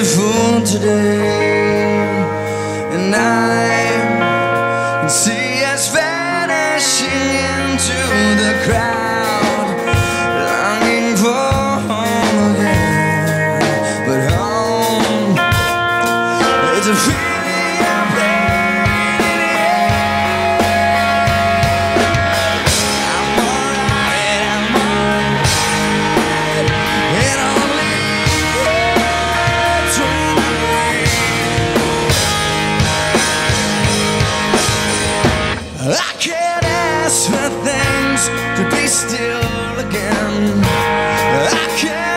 the fool today, and I see us vanishing into the crowd, longing for home again. But home, it's a feeling. ask for things to be still again. I can't.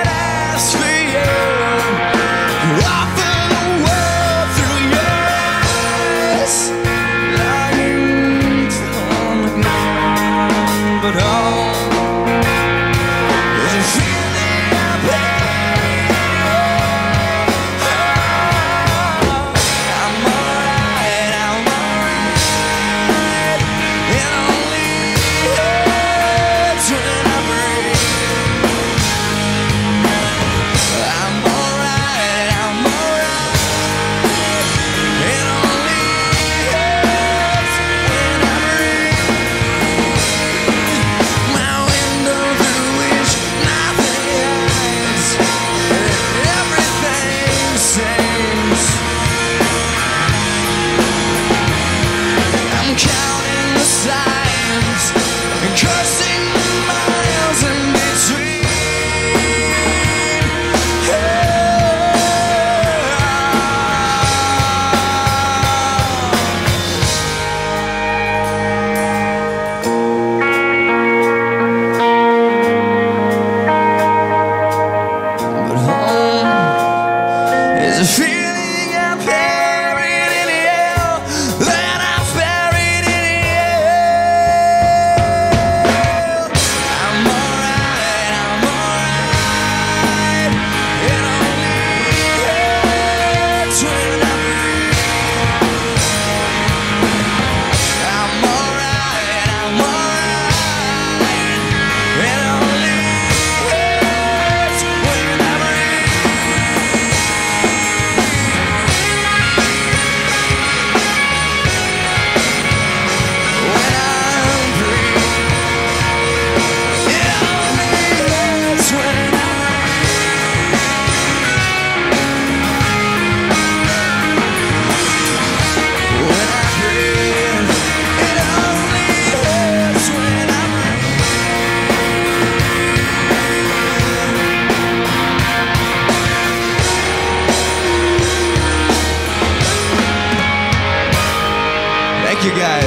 You guys.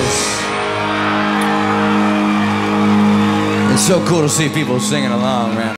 It's so cool to see people singing along, man.